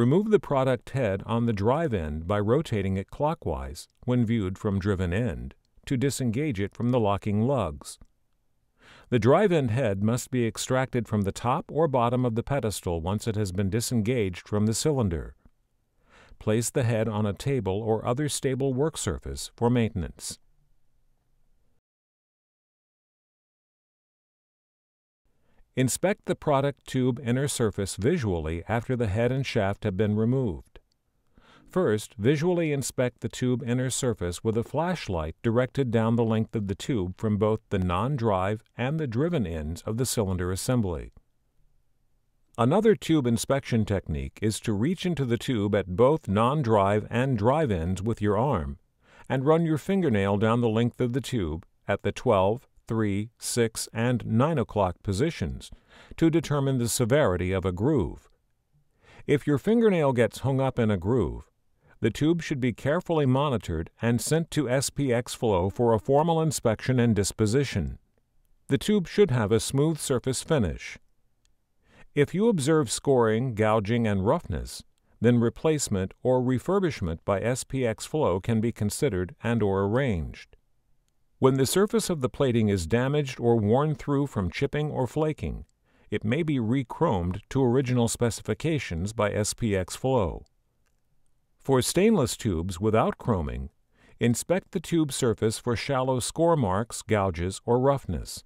Remove the product head on the drive end by rotating it clockwise when viewed from driven end to disengage it from the locking lugs. The drive end head must be extracted from the top or bottom of the pedestal once it has been disengaged from the cylinder. Place the head on a table or other stable work surface for maintenance. Inspect the product tube inner surface visually after the head and shaft have been removed. First, visually inspect the tube inner surface with a flashlight directed down the length of the tube from both the non-drive and the driven ends of the cylinder assembly. Another tube inspection technique is to reach into the tube at both non-drive and drive ends with your arm and run your fingernail down the length of the tube at the 12, 3, 6, and 9 o'clock positions to determine the severity of a groove. If your fingernail gets hung up in a groove, the tube should be carefully monitored and sent to SPX Flow for a formal inspection and disposition. The tube should have a smooth surface finish. If you observe scoring, gouging, and roughness, then replacement or refurbishment by SPX Flow can be considered and or arranged. When the surface of the plating is damaged or worn through from chipping or flaking, it may be re-chromed to original specifications by SPX Flow. For stainless tubes without chroming, inspect the tube surface for shallow score marks, gouges, or roughness.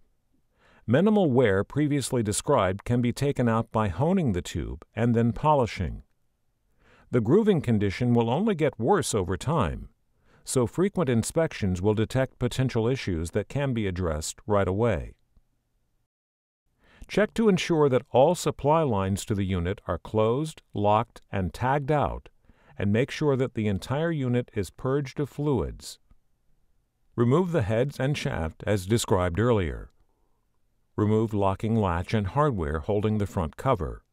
Minimal wear previously described can be taken out by honing the tube and then polishing. The grooving condition will only get worse over time, so frequent inspections will detect potential issues that can be addressed right away. Check to ensure that all supply lines to the unit are closed, locked, and tagged out, and make sure that the entire unit is purged of fluids. Remove the heads and shaft as described earlier. Remove locking latch and hardware holding the front cover.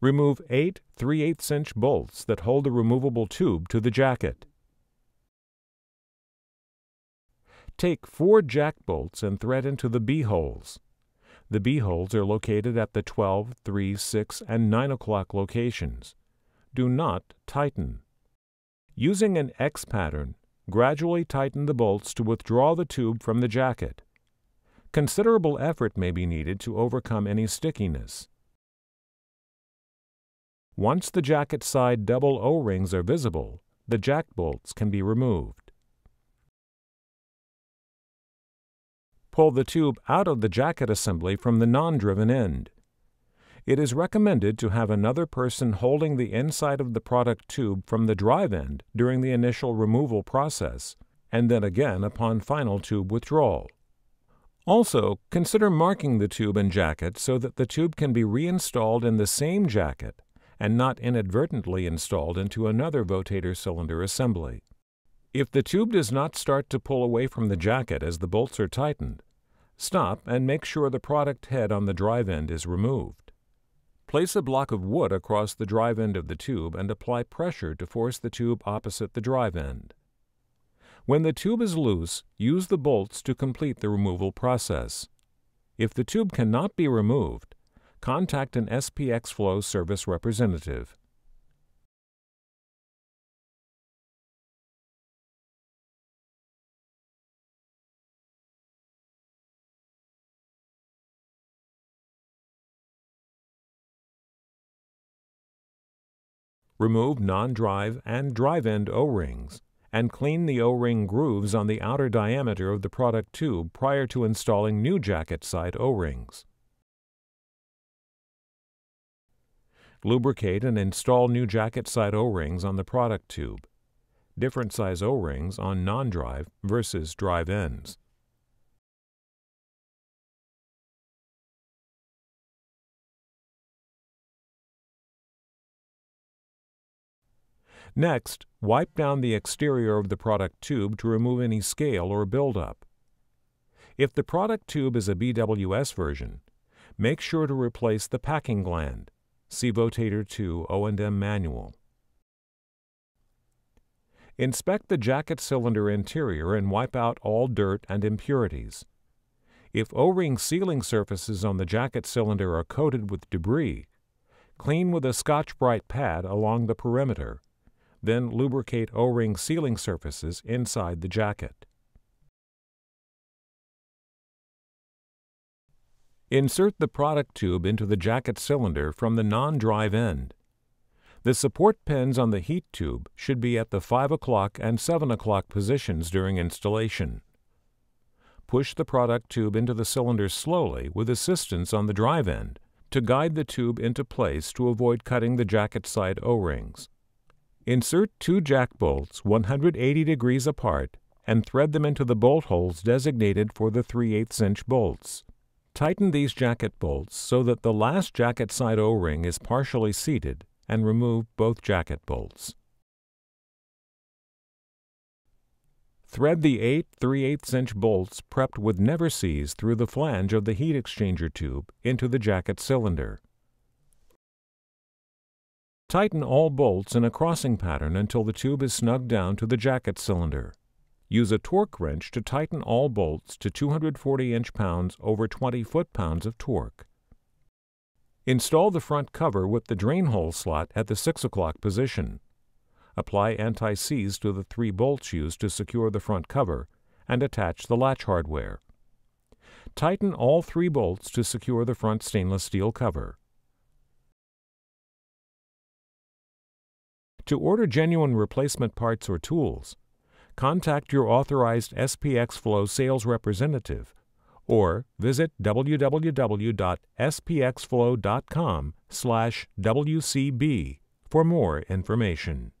Remove eight 3 8 inch bolts that hold the removable tube to the jacket. Take four jack bolts and thread into the B holes. The B holes are located at the 12, 3, 6, and 9 o'clock locations. Do not tighten. Using an X pattern, gradually tighten the bolts to withdraw the tube from the jacket. Considerable effort may be needed to overcome any stickiness. Once the jacket side double O-rings are visible, the jack bolts can be removed. Pull the tube out of the jacket assembly from the non-driven end. It is recommended to have another person holding the inside of the product tube from the drive end during the initial removal process, and then again upon final tube withdrawal. Also, consider marking the tube and jacket so that the tube can be reinstalled in the same jacket and not inadvertently installed into another Votator cylinder assembly. If the tube does not start to pull away from the jacket as the bolts are tightened, stop and make sure the product head on the drive end is removed. Place a block of wood across the drive end of the tube and apply pressure to force the tube opposite the drive end. When the tube is loose, use the bolts to complete the removal process. If the tube cannot be removed, contact an SPX Flow service representative. Remove non-drive and drive-end O-rings and clean the O-ring grooves on the outer diameter of the product tube prior to installing new jacket side O-rings. Lubricate and install new jacket side O-rings on the product tube. Different size O-rings on non-drive versus drive ends. Next, wipe down the exterior of the product tube to remove any scale or buildup. If the product tube is a BWS version, make sure to replace the packing gland. See Votator 2 O&M Manual. Inspect the jacket cylinder interior and wipe out all dirt and impurities. If O-ring sealing surfaces on the jacket cylinder are coated with debris, clean with a Scotch-Brite pad along the perimeter. Then lubricate O-ring sealing surfaces inside the jacket. Insert the product tube into the jacket cylinder from the non-drive end. The support pins on the heat tube should be at the 5 o'clock and 7 o'clock positions during installation. Push the product tube into the cylinder slowly with assistance on the drive end to guide the tube into place to avoid cutting the jacket side O-rings. Insert two jack bolts 180 degrees apart and thread them into the bolt holes designated for the 3 8 inch bolts. Tighten these jacket bolts so that the last jacket side O-ring is partially seated and remove both jacket bolts. Thread the 8 3 8 inch bolts prepped with never seize through the flange of the heat exchanger tube into the jacket cylinder. Tighten all bolts in a crossing pattern until the tube is snugged down to the jacket cylinder. Use a torque wrench to tighten all bolts to 240 inch-pounds over 20 foot-pounds of torque. Install the front cover with the drain hole slot at the 6 o'clock position. Apply anti-seize to the three bolts used to secure the front cover and attach the latch hardware. Tighten all three bolts to secure the front stainless steel cover. To order genuine replacement parts or tools, contact your authorized SPX Flow sales representative or visit www.spxflow.com/wcb for more information.